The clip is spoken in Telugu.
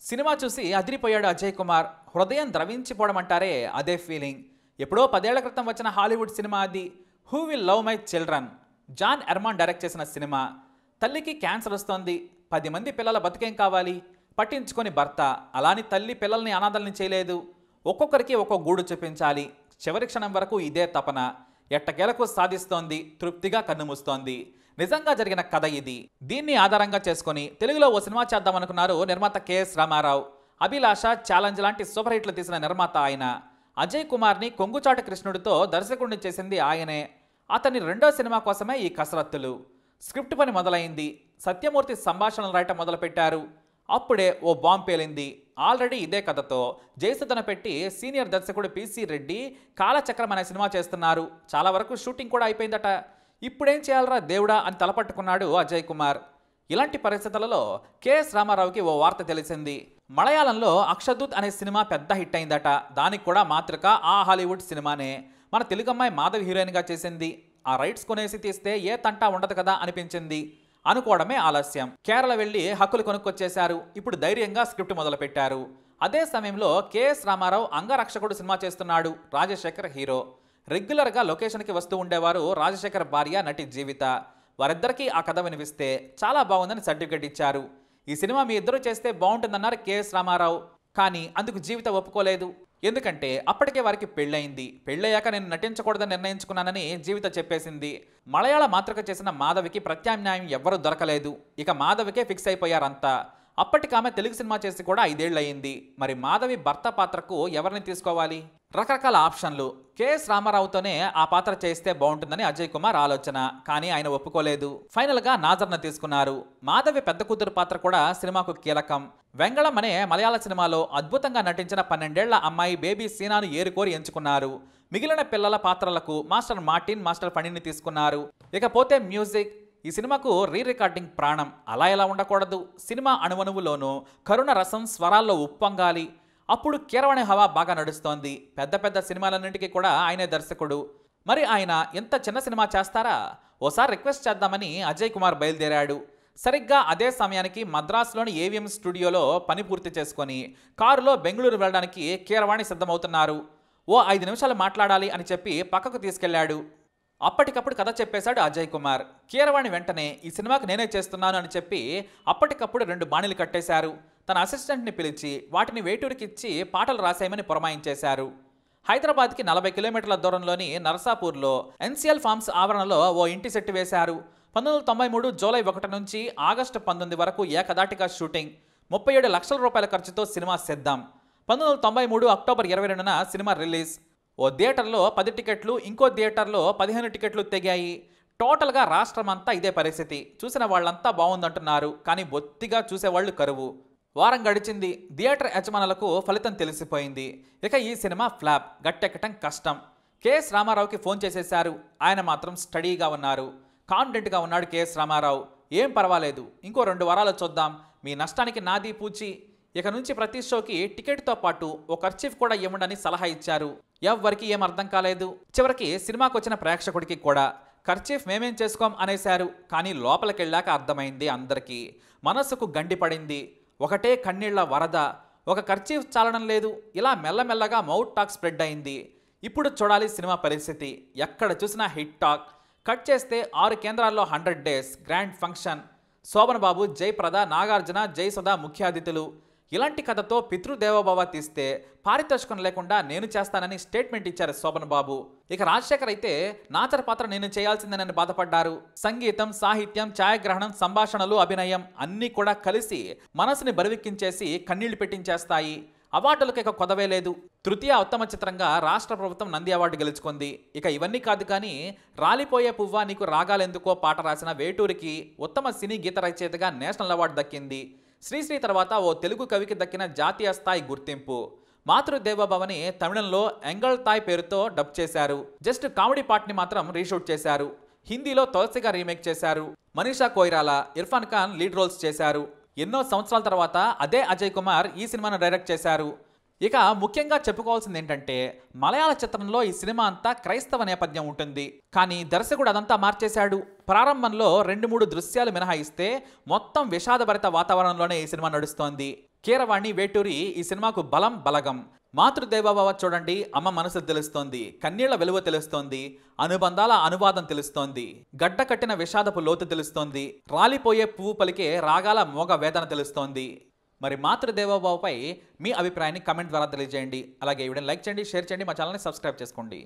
సినిమా చూసి అదిరిపోయాడు అజయ్ కుమార్. హృదయం ద్రవించిపోవడం అంటారే అదే ఫీలింగ్ ఎప్పుడో పదేళ్ళ క్రితం వచ్చిన హాలీవుడ్ సినిమా అది who will love my children John Erman direct చేసిన సినిమా. తల్లికి క్యాన్సర్ వస్తోంది. పది మంది పిల్లల బతికేం కావాలి? పట్టించుకొని భర్త. అలాని తల్లి పిల్లల్ని అనాథల్ని చేయలేదు. ఒక్కొక్కరికి ఒక్కో గూడు చూపించాలి. చివరి క్షణం వరకు ఇదే తపన. ఎట్టకేలకు సాధిస్తోంది? తృప్తిగా కన్నుమూస్తోంది నిజంగా జరిగిన కథ ఇది. దీన్ని ఆధారంగా చేసుకొని తెలుగులో ఓ సినిమా చేద్దామనుకున్నారు నిర్మాత K S Ramarao. Abhilasha Challenge లాంటి సూపర్ హిట్లు తీసిన నిర్మాత ఆయన. అజయ్ కుమార్ని కొంగుచాట కృష్ణుడితో దర్శకుడిని చేసింది ఆయనే. అతని రెండో సినిమా కోసమే ఈ కసరత్తులు. స్క్రిప్ట్ పని మొదలైంది. సత్యమూర్తి సంభాషణలు రాయటం మొదలుపెట్టారు. అప్పుడే ఓ బాంబ్ పేలింది. ఆల్రెడీ ఇదే కథతో జయసుధన పెట్టి సీనియర్ దర్శకుడు పిసి రెడ్డి కాలచక్రం అనే సినిమా చేస్తున్నారు. చాలా వరకు షూటింగ్ కూడా అయిపోయిందట. ఇప్పుడేం చేయాలరా దేవుడా అని తలపట్టుకున్నాడు అజయ్ కుమార్. ఇలాంటి పరిస్థితులలో కెఎస్ రామారావుకి ఓ వార్త తెలిసింది. మలయాళంలో అక్షదూత్ అనే సినిమా పెద్ద హిట్ అయిందట. దానికి కూడా మాతృక ఆ హాలీవుడ్ సినిమానే. మన తెలుగు అమ్మాయి మాధవి హీరోయిన్గా చేసింది. ఆ రైట్స్ కొనేసి తీస్తే ఏ తంటా ఉండదు కదా అనిపించింది. అనుకోవడమే ఆలస్యం. కేరళ వెళ్ళి హక్కులు కొనుక్కొచ్చేశారు. ఇప్పుడు ధైర్యంగా స్క్రిప్ట్ మొదలుపెట్టారు. అదే సమయంలో కెఎస్ రామారావు అంగరక్షకుడు సినిమా చేస్తున్నాడు. రాజశేఖర్ హీరో. రెగ్యులర్గా లొకేషన్కి వస్తూ ఉండేవారు రాజశేఖర్ భార్య నటి జీవిత. వారిద్దరికీ ఆ కథ వినిపిస్తే చాలా బాగుందని సర్టిఫికెట్ ఇచ్చారు. ఈ సినిమా మీ ఇద్దరు చేస్తే బాగుంటుందన్నారు కెఎస్ రామారావు. కానీ అందుకు జీవిత ఒప్పుకోలేదు. ఎందుకంటే అప్పటికే వారికి పెళ్ళయింది. పెళ్ళయ్యాక నేను నటించకూడదని నిర్ణయించుకున్నానని జీవిత చెప్పేసింది. మలయాళ మాతృక చేసిన మాధవికి ప్రత్యామ్నాయం ఎవ్వరూ దొరకలేదు. ఇక మాధవికే ఫిక్స్ అయిపోయారంతా. అప్పటికి ఆమె తెలుగు సినిమా చేసి కూడా ఐదేళ్ళు అయింది మరి మాధవి భర్త పాత్రకు ఎవరిని తీసుకోవాలి? రకరకాల ఆప్షన్లు. కెఎస్ రామారావుతోనే ఆ పాత్ర చేస్తే బాగుంటుందని అజయ్ కుమార్ ఆలోచన. కానీ ఆయన ఒప్పుకోలేదు. ఫైనల్గా నాజర్ను తీసుకున్నారు. మాధవి పెద్ద కూతురు పాత్ర కూడా సినిమాకు కీలకం. వెంగళం అనే మలయాళ సినిమాలో అద్భుతంగా నటించిన పన్నెండేళ్ళ అమ్మాయి బేబీ సీనాను ఏరుకోరి ఎంచుకున్నారు. మిగిలిన పిల్లల పాత్రలకు మాస్టర్ మార్టిన్ మాస్టర్ ఫణిని తీసుకున్నారు. ఇకపోతే మ్యూజిక్ ఈ సినిమాకు రీ రికార్డింగ్ ప్రాణం అలా ఎలా ఉండకూడదు? సినిమా అణువణువులోనూ కరుణ రసం స్వరాల్లో ఉప్పొంగాలి. అప్పుడు కీరవాణి హవా బాగా నడుస్తోంది. పెద్ద పెద్ద సినిమాలన్నింటికీ కూడా ఆయనే దర్శకుడు. మరి ఆయన ఎంత చిన్న సినిమా చేస్తారా? ఓసారి రిక్వెస్ట్ చేద్దామని అజయ్ కుమార్ బయలుదేరాడు. సరిగ్గా అదే సమయానికి మద్రాసులోని ఏవిఎం స్టూడియోలో పని పూర్తి చేసుకొని కారులో బెంగళూరు వెళ్ళడానికి కీరవాణి సిద్ధమవుతున్నారు. ఓ ఐదు నిమిషాలు మాట్లాడాలి అని చెప్పి పక్కకు తీసుకెళ్ళాడు. అప్పటికప్పుడు కథ చెప్పేశాడు అజయ్ కుమార్. కీరవాణి వెంటనే ఈ సినిమాకి నేనే చేస్తున్నాను అని చెప్పి అప్పటికప్పుడు రెండు బాణీలు కట్టేశారు. తన అసిస్టెంట్ని పిలిచి వాటిని వేటూరికి ఇచ్చి పాటలు రాసేయమని పురమాయించేశారు. హైదరాబాద్కి నలభై కిలోమీటర్ల దూరంలోని నరసాపూర్లో ఎన్సిఎల్ ఫార్మ్స్ ఆవరణలో ఓ ఇంటి సెట్ వేశారు. పంతొమ్మిది వందల తొంభై మూడు జూలై ఒకటి నుంచి ఆగస్టు పంతొమ్మిది వరకు ఏకదాటిగా షూటింగ్. ముప్పై ఏడు లక్షల రూపాయల ఖర్చుతో సినిమా సిద్ధం. పంతొమ్మిది వందల తొంభై మూడు అక్టోబర్ ఇరవై రెండున సినిమా రిలీజ్. ఓ థియేటర్లో పది టికెట్లు ఇంకో థియేటర్లో పదిహేను టికెట్లు తెగాయి. టోటల్గా రాష్ట్రం అంతా ఇదే పరిస్థితి. చూసిన వాళ్ళంతా బాగుందంటున్నారు కానీ బొత్తిగా చూసేవాళ్ళు కరువు. వారం గడిచింది థియేటర్ యజమానులకు ఫలితం తెలిసిపోయింది. ఇక ఈ సినిమా ఫ్లాప్ గట్టెక్కటం కష్టం. కెఎస్ రామారావుకి ఫోన్ చేసేశారు. ఆయన మాత్రం స్టడీగా ఉన్నారు. కాన్ఫిడెంట్గా ఉన్నాడు కెఎస్ రామారావు. ఏం పర్వాలేదు ఇంకో రెండు వారాలు చూద్దాం. మీ నష్టానికి నాది పూచి. ఇక నుంచి ప్రతి షోకి టికెట్తో పాటు ఒక ఖర్చీఫ్ కూడా ఇవ్వండి సలహా ఇచ్చారు. ఎవ్వరికి ఏం అర్థం కాలేదు. చివరికి సినిమాకు వచ్చిన ప్రేక్షకుడికి కూడా ఖర్చీఫ్ మేమేం చేసుకోం అనేశారు. కానీ లోపలికెళ్ళాక అర్థమైంది అందరికీ. మనసుకు గండి పడింది. ఒకటే కన్నీళ్ళ వరద. ఒక ఖర్చీఫ్ చాలడం లేదు. ఇలా మెల్లమెల్లగా మౌత్ టాక్ స్ప్రెడ్ అయింది. ఇప్పుడు చూడాలి సినిమా పరిస్థితి. ఎక్కడ చూసినా హిట్ టాక్. కట్ చేస్తే ఆరు కేంద్రాల్లో hundred days. Grand function. Sobhan Babu Jayaprada Nagarjuna Jayasudha ముఖ్య అతిథులు ఇలాంటి కథతో పితృదేవోభవ తీస్తే పారితోషికం లేకుండా నేను చేస్తానని స్టేట్మెంట్ ఇచ్చారు శోభన్ బాబు. ఇక రాజశేఖర్ అయితే నాచర పాత్ర నేను చేయాల్సిందేనని బాధపడ్డారు. సంగీతం సాహిత్యం ఛాయాగ్రహణం సంభాషణలు అభినయం అన్నీ కూడా కలిసి మనసుని బరివెక్కించేసి కన్నీళ్ళు పెట్టించేస్తాయి. అవార్డులకు ఇక కొదవే లేదు. తృతీయ ఉత్తమ చిత్రంగా రాష్ట్ర ప్రభుత్వం నంది అవార్డు గెలుచుకుంది. ఇక ఇవన్నీ కాదు కానీ రాలిపోయే పువ్వా నీకు రాగాలెందుకో పాట రాసిన వేటూరికి ఉత్తమ సినీ గీత రచయితగా నేషనల్ అవార్డు దక్కింది. శ్రీశ్రీ తర్వాత ఓ తెలుగు కవికి దక్కిన జాతీయ స్థాయి గుర్తింపు. మాతృదేవభవని తమిళంలో ఎంగల్ తాయ్ పేరుతో డబ్ చేశారు. జస్ట్ కామెడీ పార్ట్ని మాత్రం రీషూట్ చేశారు. హిందీలో తులసిగా రీమేక్ చేశారు. మనీషా కోయిరాలా ఇర్ఫాన్ ఖాన్ లీడ్ రోల్స్ చేశారు. ఎన్నో సంవత్సరాల తర్వాత అదే అజయ్ కుమార్ ఈ సినిమాను డైరెక్ట్ చేశారు. ఇక ముఖ్యంగా చెప్పుకోవాల్సింది ఏంటంటే మలయాళ చిత్రంలో ఈ సినిమా అంతా క్రైస్తవ నేపథ్యం ఉంటుంది. కానీ దర్శకుడు అదంతా మార్చేశాడు. ప్రారంభంలో రెండు మూడు దృశ్యాలు మినహాయిస్తే మొత్తం విషాదభరిత వాతావరణంలోనే ఈ సినిమా నడుస్తోంది. కీరవాణి వేటూరి ఈ సినిమాకు బలం బలగం. మాతృదేవాబావ చూడండి అమ్మ మనసు తెలుస్తోంది. కన్నీళ్ళ వెలువ తెలుస్తోంది. అనుబంధాల అనువాదం తెలుస్తోంది. గడ్డ కట్టిన విషాదపు లోతు తెలుస్తోంది. రాలిపోయే పువ్వు పలికే రాగాల మోగ వేదన తెలుస్తోంది. మరి మాతృదేవోభవపై మీ అభిప్రాయాన్ని కమెంట్ ద్వారా తెలియజేయండి. అలాగే వీడియోని లైక్ చేయండి షేర్ చేయండి మా ఛానల్ని సబ్స్క్రైబ్ చేసుకోండి.